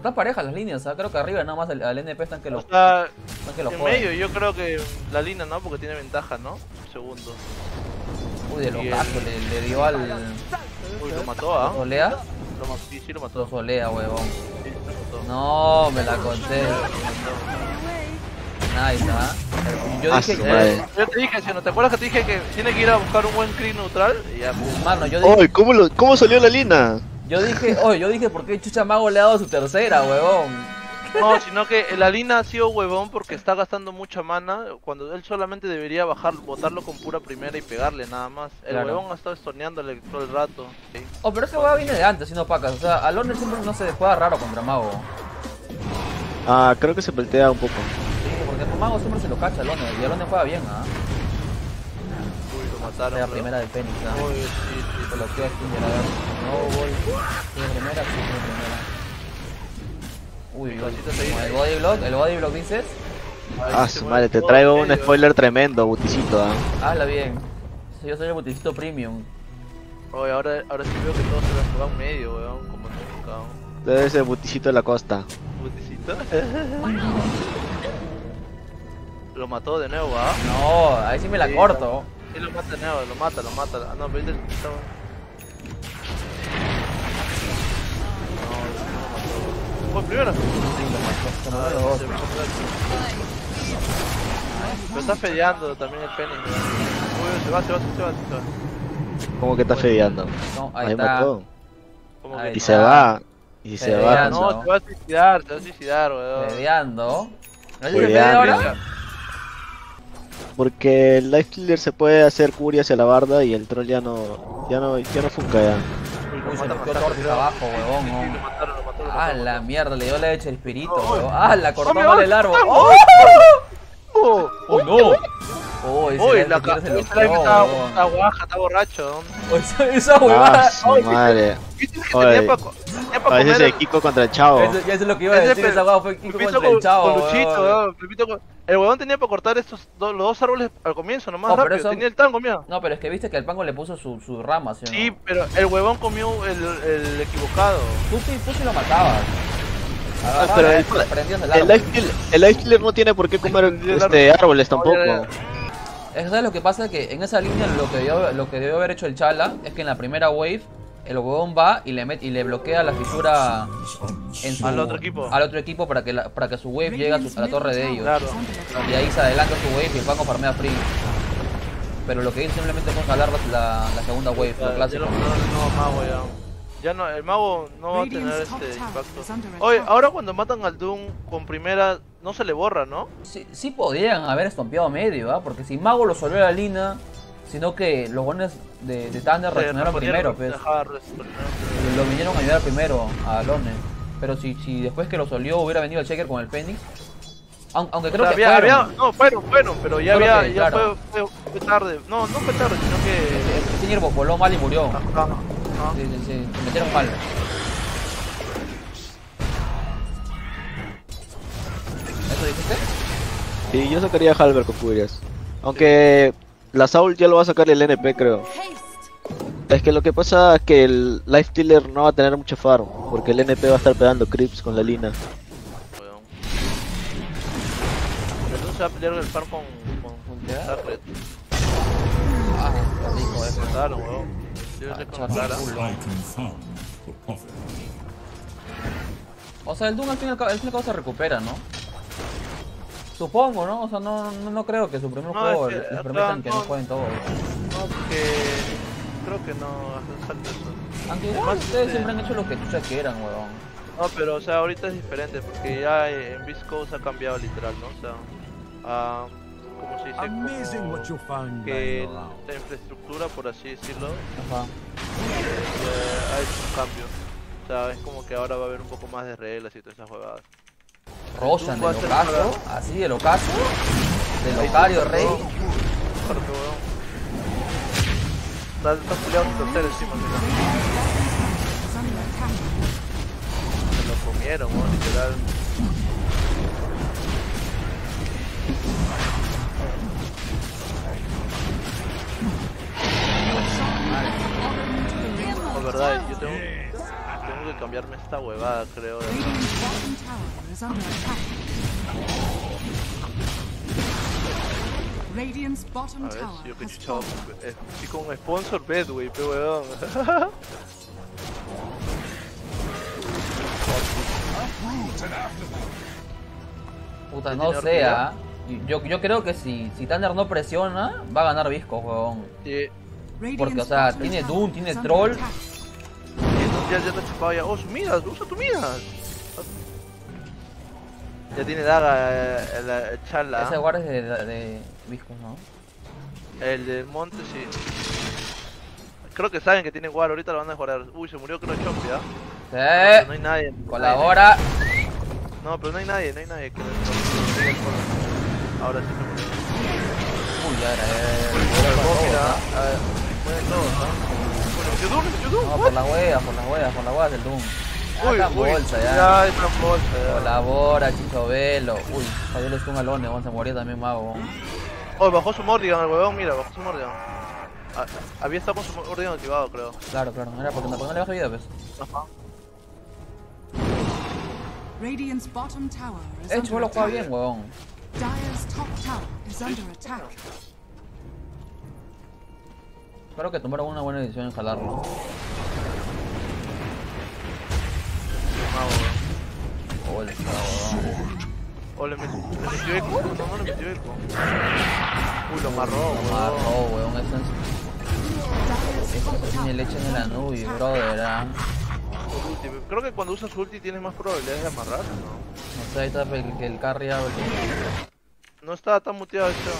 están parejas las líneas, creo que arriba nada más al, al NP están que los, sea, están que los en medio yo creo que la Lina no, porque tiene ventaja, ¿no? Segundo. Uy, de locazo le, le dio al... Uy, lo mató, ¿ah? ¿Solea? Lo mató, sí, sí lo mató. Lo solea, huevón. Sí, lo mató. No, me la conté. Nice, ¿ah? Yo Ah, dije... eh. Yo te dije, si no te acuerdas que te dije que tiene que ir a buscar un buen clean neutral y ya. pues. mano, yo. ¿Cómo, lo- ¿Cómo salió la lina? Yo dije, oye, yo dije, ¿por qué Chucha Mago le ha dado su tercera, huevón? No, sino que la Lina ha sido huevón porque está gastando mucha mana cuando él solamente debería bajar, botarlo con pura primera y pegarle nada más. El Claro. huevón ha estado estoneándole todo el rato. Sí. Oh, pero ese huevo viene de antes, siendo pacas. O sea, Alone siempre no se juega raro contra Mago. Ah, creo que se peltea un poco. Sí, porque el Mago siempre se lo cacha Alone. Y Alone juega bien, ¿ah? Mataron. La primera de Fénix, ¿ah? Uy, sí, sí. A Stinger, a ver. No voy. ¿Tiene primera? Sí, tiene primera. Uy, ahí. El body block, el body block dices. Ah, su madre, te todo traigo un spoiler tremendo, buticito, ah. Hazla bien. Yo soy el boticito premium. Oye, ahora, ahora sí veo que todos se la juegan medio, weón, como nunca. Debe ser buticito de la costa. Puticito. lo mató de nuevo, ¿ah? No, ahí sí me la Sí, corto. Sí, lo mata nuevo, lo mata, lo mata. Ah, no, pero este está... No, no lo mató. Fue primero. Sí, lo mató. Pero está fedeando también el Penny. Uy, se va, se va, se va, se va. ¿Cómo que está fedeando? No, ahí Ahí está. mató. Ahí Y se va. Y se va. no, se va a suicidar, se va a suicidar, weón. Fedeando. ¿No fede ahora? Porque el Life Killer se puede hacer curia hacia la barda y el troll ya no. Ya no, ya no funca ya. Uy, se metió Tortis abajo, huevón. Sí, no. lo mataron, lo mataron, lo Ah, mataron. la mierda, le dio la leche el espíritu, Oh, huevón. Ah, la cortó oh, mal el árbol. árbol. ¡Oh! ¡Oh! ¡Oh, no! Oh, Uy, la quedó, está, guaja, está borracho. Oh, Esa, esa huevada. Ah, su Ay, madre. ¿Viste que Oye. A veces el Kiko contra el chavo. Eso, ya eso es lo que iba a decir, pe- esa huevada fue Kiko Pepito contra el con, chavo. con Luchito, huevón. weón, Pepito con- El huevón tenía para cortar estos dos, los dos árboles al comienzo, nomás rápido. eso- Tenía el tango, mira. No, pero es que viste que el pango le puso su, su rama, ¿sí o no? Sí, pero el huevón comió el, el equivocado. Tú sí, tú sí lo matabas. Agarrabas, pero el- el El árbol. Life Killer, el no tiene por qué comer el este árboles tampoco. Es que, ¿sabes lo que pasa es que en esa línea lo que debió, lo que debió haber hecho el Chala es que en la primera wave el huevón va y le met, y le bloquea la fisura en su, Al otro equipo. al otro equipo para que la, para que su wave llegue a, su- a la torre de ellos. Claro. Y ahí se adelanta su wave y el Pango farmea free. Pero lo que hizo simplemente fue jalar la, la segunda wave, Ya, lo clásico. no, no, no, mago ya. No, el mago no va a tener este impacto. Oye, ahora cuando matan al Doom con primera, no se le borra, ¿no? Sí, sí podían haber estompeado medio, ¿ah? Porque si Mago lo solvió la línea, sino que los gones de, de Thunder reaccionaron primero, pues. Lo vinieron a ayudar primero a Alone. Pero si, si después que lo solió hubiera venido el checker con el. Aun- Aunque creo que había, fueron. había, no, fueron, fueron, pero ya había, que, ya claro. fue, fue, fue tarde. No, no fue tarde, sino que. El Stinger voló mal y murió. Ajá, ajá. Sí, sí, sí. Se metieron mal. ¿Eso dijiste? Sí, yo sacaría a Halber con furias. Aunque la Saul ya lo va a sacar el NP, creo. Es que lo que pasa es que el Life Killer no va a tener mucho farm. Porque el NP va a estar pegando creeps con la lina. Se va a pelear el farm con, con, con. Sacred. Ah, rico weón. Prophet. O sea, el Doom al fin y al cabo, al fin y al cabo se recupera, ¿no? Supongo, ¿no? O sea, no, no, no creo que su primer No, juego es que, les o permitan sea, que no no- jueguen todos. No, porque. Creo que no hace falta eso. Aunque igual ustedes este, siempre han hecho lo que chucha quieran, weón. No, pero o sea, ahorita es diferente porque ya en Visco se ha cambiado literal, ¿no? O sea, ah, ¿cómo se dice? Amazing Como what you find que el- la infraestructura, por así decirlo, Ajá. eh, ha hecho un cambio. O sea, es como que ahora va a haber un poco más de reglas y todas esas jugadas. Roshan Doom va del a ser ocaso, así del ocaso. Del locario rey. Claro que weón. Está, está peleando un tercero encima. Se lo comieron, weón, literal. Por verdad, yo tengo, tengo que cambiarme esta huevada, creo. Radiant's bottom tower is under attack. Radiant's A bottom ver, tower yo que chuchado. fallen. eh, Estoy con un sponsor pe weón. Puta, ¿Qué no? ¿ah? Yo, yo creo que si, si Thunder no presiona, va a ganar Visco, weón. Sí, Porque, o sea, tiene Doom, tiene Troll. ya, ya está chupado ya. Oh, su miras, usa tu miras. Ya tiene daga eh, el, el charla. Ese guard es de, de, de Visco, ¿no? El del monte sí. Creo que saben que tiene guard, ahorita lo van a mejorar. Uy, se murió creo Chompy, ¿ah? Sí. No hay nadie. Colabora. No, pero no hay nadie, no hay nadie que. Ahora sí se murió. Uy, ya era, Pero era, vos, mira, a ver, mueren todos, ¿ah? Bueno, metió Doom, metió Doom, No, por las huevas, por las huevas, por las huevas del Doom. Uy, uy, bolsa ya. Ya, bolsa, ya. Colabora, Chichovelo. Uy, falló el stun al One, weón, se murió también Mago. Oh, bajó su Mordigan el huevón, mira, bajó su Mordigan. Ah, había estado con su Mordigan activado, creo. Claro, claro, era porque no, no le baja vida, pues. Ajá. Radiant's bottom tower is Eh, under Chivolo juega bien, weón. Dire's top tower is under attack. Creo que tomaron una buena decisión en jalarlo. Mago, Oh, el weón. O le, met- le metió eco. No, no le metió eco. Uy, lo amarró, No, weón. no, weón, eso es. Tiene leche en la nube, brother. ah. Creo que cuando usas ulti tienes más probabilidades de amarrar, ¿no? Ahí está el, que el carry abre. No estaba tan muteado el show.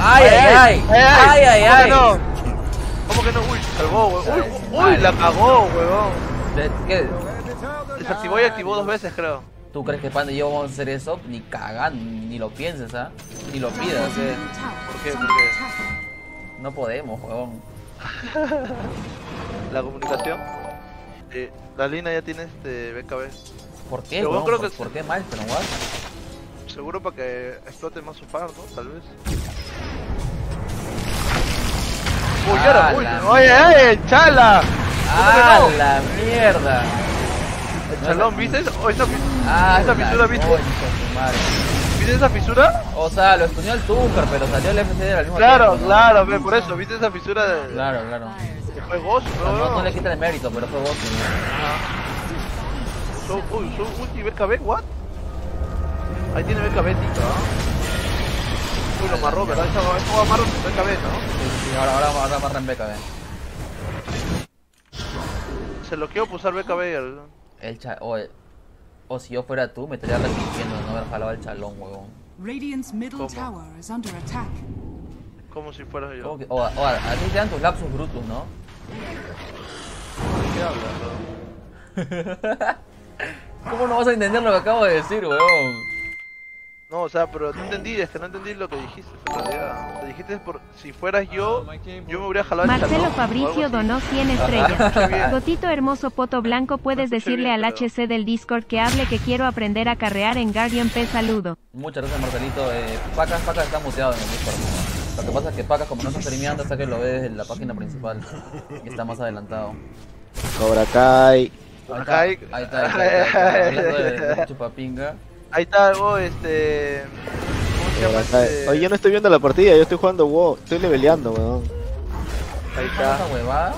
¡Ay, ay, ay! ¡Ay, ay, ay! ¿Cómo que no? ¿Cómo que no? Uy, se salvó, weón. Uy, uy, la cagó, weón. ¿Qué? Desactivó y activó dos veces, creo. ¿Tú crees que Panda y yo vamos a hacer eso? Ni cagando, ni lo pienses, ¿ah? Ni lo pidas. Tower ¿Por qué? is ¿Por under qué? attack. No podemos, weón. La comunicación. Eh, la línea ya tiene este BKB. ¿Por qué, weón? creo ¿Por, que- por qué mal? ¿Pero what? Seguro para que explote más su par, ¿no? Tal vez. Uy, Ah, ahora, uy, oye, oye, chala. ¡Ah, ¿Cómo que no? la mierda! El chalón, ¿viste? Oh, esa, ¡Ah, fisura, ¿viste? ¿Viste esa fisura? O sea, lo estuneó el Tunker, pero salió el FC al mismo Claro, tiempo, ¿no? claro, ve, por eso, ¿viste esa fisura? De... Claro, claro. Que fue No, bro. no, no le quita el mérito, pero fue vos. So, uy, so, ulti BKB, what? Ahí tiene BKB, tío, ¿ah? Uy, lo amarró, ¿verdad? Esto esto va a amarrar su BKB, ¿no? Sí, sí, ahora, ahora, ahora amarra en BKB. Se lo quiero usar BKB el... El cha o, o si yo fuera tú, me estaría arrepintiendo de no haber jalado el chalón, huevón. Radiant's middle tower is under attack. Como si fuera yo. ¿Cómo que- O, o a, ti te dan tus lapsus brutus, ¿no? ¿Qué hablas, bro? ¿Cómo no vas a entender lo que acabo de decir, huevón? No, o sea, pero no entendí, es que no entendí lo que dijiste en realidad. O sea, dijiste por si fueras yo, yo me hubiera jalado el Marcelo Fabricio donó 100 Escucha estrellas. Gotito hermoso poto blanco, puedes decirle bien, al. HC del Discord que hable que quiero aprender a carrear en Guardian P. Saludo. Muchas gracias, Marcelito. Eh, Pacas, Pacas está muteado en el Discord. Lo que pasa es que Pacas, como no está streameando, hasta que lo ve desde la página principal. Y está más adelantado. Cobra Kai. Ahí está, Acá hay- ahí está, ahí está, ahí está. Hablando de, de chupapinga. Ahí está, oh, este... ¿Cómo se llama Cobra Kai. este? Oye, yo no estoy viendo la partida, yo estoy jugando WoW. Estoy leveleando, weón. Ahí ¿Esa está, huevada?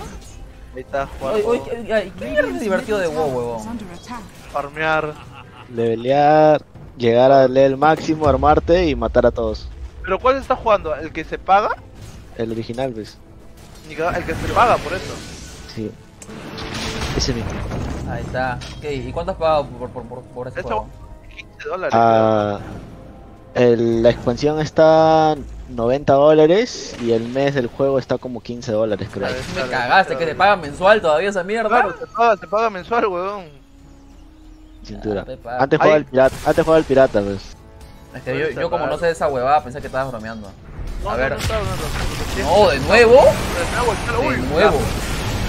ahí está, jugando, oye, ¿qué- ay, ¿qué mierda es divertido de WoW, huevón? farmear. Levelear, llegar al level máximo, armarte y matar a todos. ¿Pero cuál está jugando? ¿El que se paga? El original, ¿ves? Caga- El que se paga, por eso. Sí. Ese mismo. Ahí está. Ok, ¿y cuánto has pagado por, por, por, por ese juego? 15 dólares. Ah, el- la expansión está 90 dólares y el mes del juego está como 15 dólares, creo. Ay, me cagaste, que te pagan mensual todavía esa mierda. Claro, se paga, se paga mensual, weón. Cintura. Ah. Antes jugaba el pirata, antes jugaba el pirata, pues. Es que yo, yo como no sé de esa huevada, pensé que estabas bromeando. No, A no, ver. No, ¿de nuevo? De nuevo,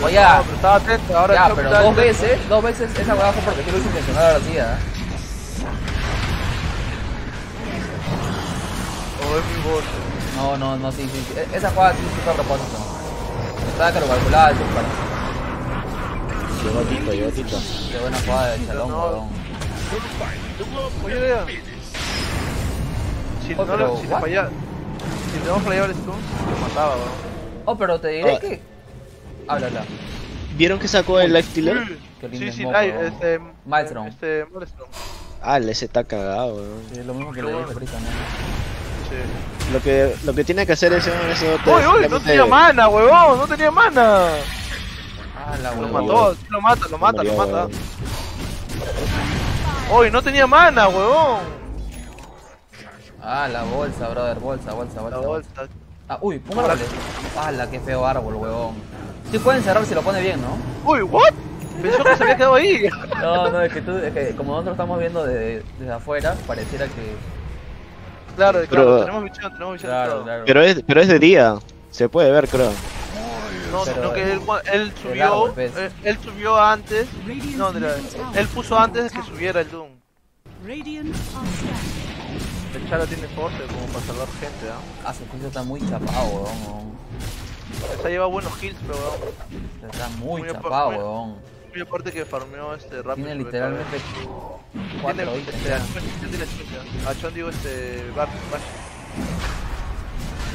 Oye, No, pero estaba atento, ahora ya, pero dos atento. veces, dos veces esa huevada fue porque tú lo hice intencional ahora sí, ¿ah? Oh, es mi voz. No, no, no, sí, sí, sí. E- Esa jugada sí, sí fue a propósito. Estaba que lo calculaba el super. Llegó Tito, llegó Tito. Qué buena jugada de Chalón, No. weón. Oye, vea. Si Oh, no pero, si what? falla, si no fallaba el stun, lo mataba, weón. Oh, pero te diré Ah. que... Habla, habla. ¿Vieron que sacó el Life lindo Sí, sí, weón. este. Maelstrom. Este, Maelstrom. Ah, el ese está cagado, weón. Sí, es lo mismo que le dije ahorita, ¿no? Sí. Lo que, lo que tiene que hacer ese ese otro ¡Uy, es uy! No tenía mana, huevón, no tenía mana. Ah, la Lo mató, lo mata, lo mata, lo mata. ¡Uy, no tenía mana, huevón! Ah, la bolsa, brother, bolsa, bolsa, bolsa. La bolsa. Ah, uy, pongo árboles. La qué feo árbol, huevón. Sí pueden cerrar si lo pone bien, ¿no? ¡Uy, what! Pensó que se había quedado ahí. No, no, es que tú, es que como nosotros estamos viendo de- desde afuera, pareciera que... Claro, Pero- claro, tenemos visión, tenemos visión. Claro, claro. Pero es, pero es de día. Se puede ver, creo. No, Pero- sino que él, él subió, árbol, pues. él, él subió antes, no, mira, él puso antes de que subiera el Doom. El Chara tiene force como para salvar gente, ¿ah? Ah, su está muy chapado, huevón. huevón. Esa lleva buenos kills, pero weón. Está muy Muy chapado, muy- huevón. muy aparte que farmeó este rápido. Tiene literalmente Tiene, ítems. este, tiene chucha. A Chon digo este, Bar, Bash.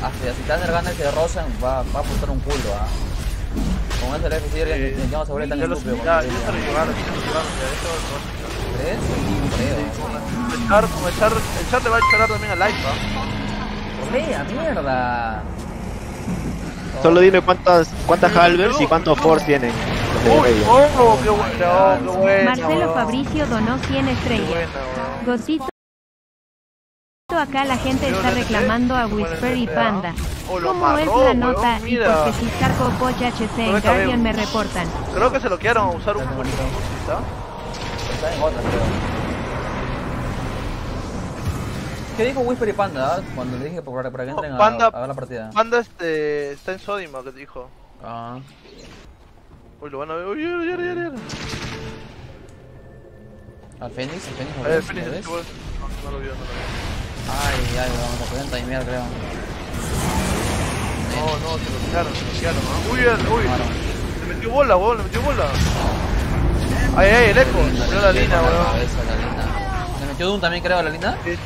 Ah, si si Tanner gana ese Rosen, va, va a apuntar un culo, ah. Con ese ya Eh, vamos a volver tan estúpido. ya, Lilia. se lo llevaron, ya se lo llevaron, el Char le va a echar también a Life, ¿va? ¡Correa, mierda! Solo dime cuántas cuántas Halbers y cuántos Force tienen. Uy, oh, qué qué. Marcelo. Fabricio donó 100 Qué estrellas. Gotito. Acá la gente está reclamando a Whisper y. Panda. Oh, ¿Cómo es la nota? Y porque si saco Poch HC en Guardian me reportan. Creo que se lo quedaron a usar un Está poquito, bonito. ¿está? Está en otra. ¿Qué dijo Whisper y Panda ah? cuando le dije para, para que entren a, Panda- a ver la partida? Panda este, está en Sodima, que dijo. Ah, Uy, lo van a ver. Uy, uy, uy, uy, uy, uy. al Fénix, el Fénix, igual. No, no lo vio, no lo vio. Ay, ay, vamos a poder timear, creo. No, no, se lo tiraron, se lo tiraron. ¿ah? Uy, uy. Le metió bola, weón, le metió bola. Ay, ay, el eco. Linda, Murió la la weón. ¿Le metió Doom también, creo, a la Lina? Sí, sí,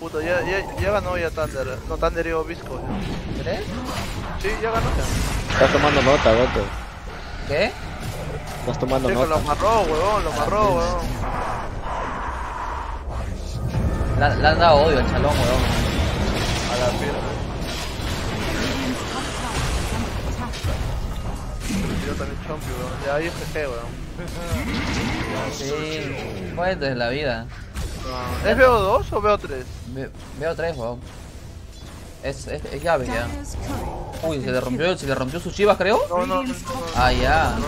Puta, ya, ya, ya ganó ya Thunder. No, Thunder y Visco. ¿Crees? Sí, ya ganó ya. Estás tomando nota, Goto. ¿Qué? Estás tomando Sí, lo nota. amarró, weón, lo amarró, weón. Le, le han dado odio al chalón, weón. A la pierna. Yo también chompi, weón. Ya ahí FG, weón. Sí, pues desde la vida. No. ¿Es BO2 o BO3? Ve- veo tres, weón. Es, es, es llave ya. Uy, se le rompió, se le rompió su chivas, creo. No, no, no. Top, Ah, ya. No,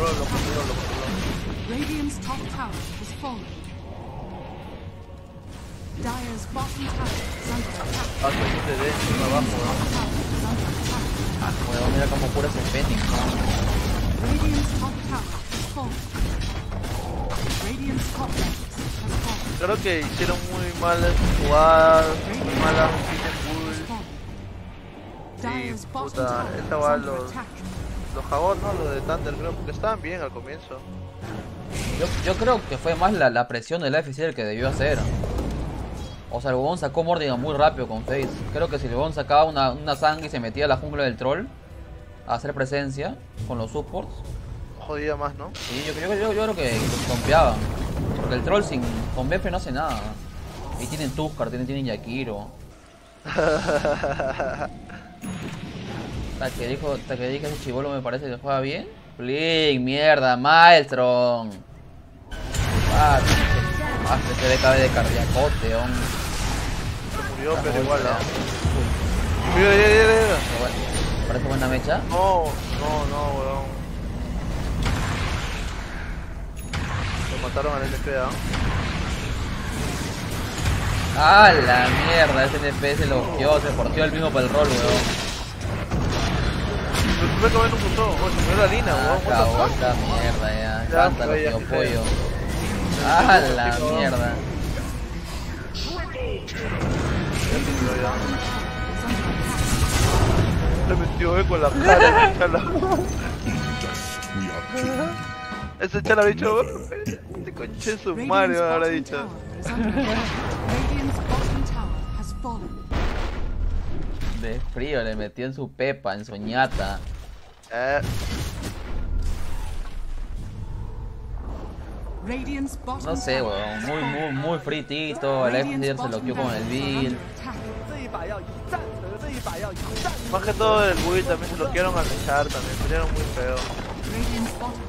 Ah, soy un de abajo, weón. Weón, mira cómo cura ese Fénix. Creo que hicieron muy mal jugadas, muy malas bottom puta, under los-. Los jabón, ¿no? Los de Thunder, creo, porque estaban bien al comienzo. Yo, yo creo que fue más la, la presión del FC el que debió hacer. O sea, el huevón sacó Mordigan muy rápido con Face. Creo que si el huevón sacaba una, una sangre y se metía a la jungla del troll a hacer presencia con los supports, Jodía más, ¿no? sí, yo, yo, yo, yo creo que los confiaban. Porque el troll sin, con BF no hace nada. Y tienen Tuskar, tienen, tienen Yakiro. Hasta que dijo, hasta que dije ese chivolo me parece que juega bien. Blink, mierda, Maelstrom. Ah, ah, se ve cabe de cardiacote, hombre. Pero igual, ¿no? Mira, mira, Parece buena mecha. No, no, no, weón. Lo mataron al NP, ¿ah? Ah, la mierda, ese NP se lo quedó, se portió el mismo para el rol, weón. Pero tuve que haber un puto. Oh, se murió la lina, Ah, weón. The fuck? esta mierda ya. Cántalo, tío pollo. Ah, la mierda. Ya. Le metió eco en la cara, chala. Ese chala ha dicho, este conche su Mario habrá dicho. De frío le metió en su pepa, en su ñata. Eh, No sé, weón. Muy, muy, muy fritito. El F-Tier se bottom loqueó con el más que todo el Wii también se lo quieren alechar también, pelearon muy feo. Radiant's bottom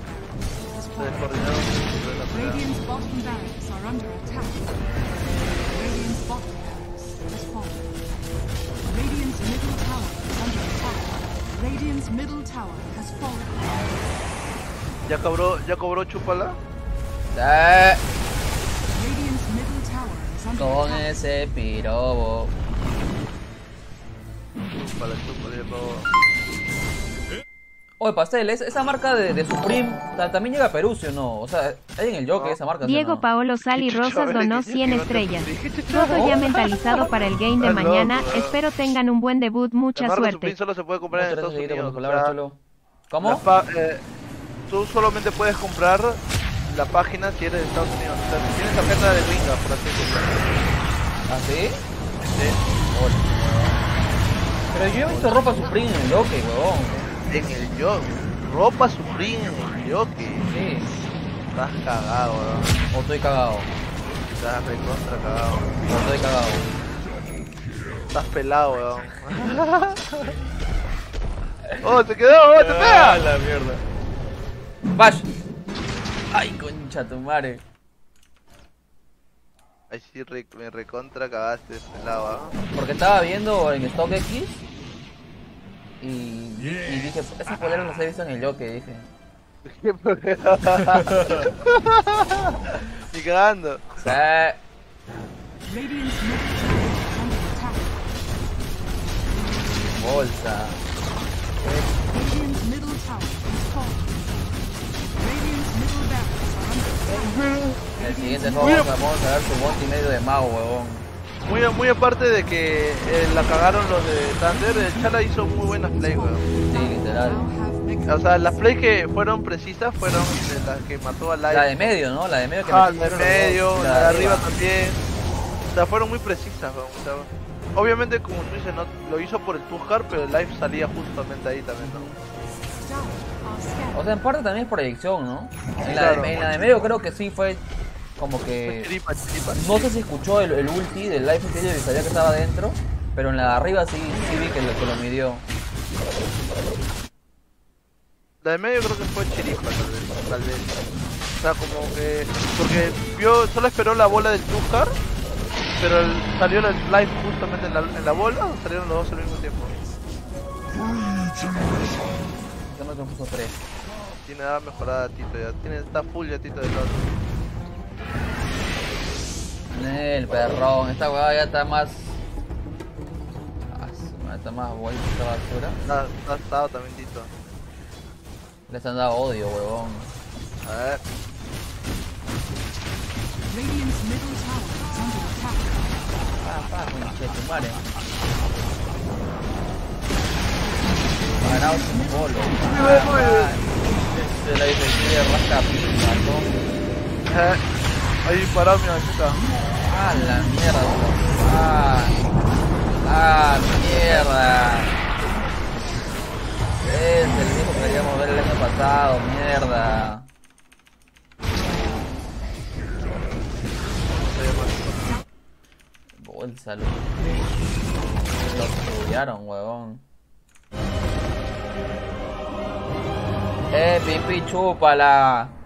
has Se fallen. descoordinaron. Ya cobró, ya cobró Chupala. Radiant's middle tower is under Con ese pirobo. Chupala, ya cobró. Oye, Pastel, esa, marca de, de Supreme ta- también llega a Perú, ¿sí o no? O sea, hay en el jockey esa marca. ¿sí Diego no? Paolo Sal y Qué chucha, Rosas donó que- 100 que no te estrellas. Todo ya mentalizado para el game de mañana. Espero tengan un buen debut. La Mucha marca suerte. Supreme solo se puede comprar en Estados por Unidos. o sea. ¿Cómo? la eh, tú solamente puedes comprar la página si eres de Estados Unidos. O sea, si tienes tarjeta de Winga, por así decirlo. ¿Ah, sí? Sí. Pero yo he visto ropa Supreme en el jockey, huevón. En el yo, ropa Supreme en el jockey. Sí. Estás cagado, weón. O estoy cagado. Estás recontra cagado. O estoy cagado. Estás pelado, weón. ¡Oh, se quedó! ¡Oh, te pega! la mierda. Bash. Ay, concha tu madre. Ay, sí, re- me recontra cagaste pelado, ¿ah? Porque estaba viendo en StockX y, y dije, esas poleras las he visto en el jockey, dije. Ni cagando. Sí. Radiant's middle tower is under attack. Bolsa. En el siguiente juego vamos a, vamos a ver su y medio de mago, huevón. Muy, muy aparte de que eh, la cagaron los de Thunder, el Chala hizo muy buenas play, weón. Sí, literal. O sea, las play que fueron precisas fueron de las que mató a Live. La de medio, ¿no? La de medio que Ah, la de medio, la de arriba también. O sea, fueron muy precisas, weón. O sea, obviamente, como tú dices, no, lo hizo por el Tujar, pero el live salía justamente ahí también, ¿no? O sea, en parte también es proyección, ¿no? En la, Claro. de, en la de medio creo que sí fue como que... No sé si escuchó el, el ulti del Life Interior y sabía que estaba dentro, pero en la de arriba sí, sí vi que lo, que lo midió. La de medio creo que fue Chiripa, tal vez. Tal vez. O sea, como que. Porque vio, solo esperó la bola del Tujar, pero el- salió el live justamente en la, en la bola, o salieron los dos al mismo tiempo. Yo me confuso tres. Tiene nada mejorada Tito ya. Tiene, está full ya Tito del otro. El perrón, esta weá ya está más... Ah, está más vuelta esta basura. Está, está asado también Tito. Les han dado odio, huevón. A ver. Radiant's middle tower is under attack. Ah, pa, conche tu madre. Parado sin polo. Ah, Este la dice que rasca Ahí parado mi chica. Ah, la mierda. Ah, ah, mierda. Es el mismo que queríamos ver el año pasado, mierda. Bolsa, lo, tuyaron, huevón. Eh, Pimpi, chúpala.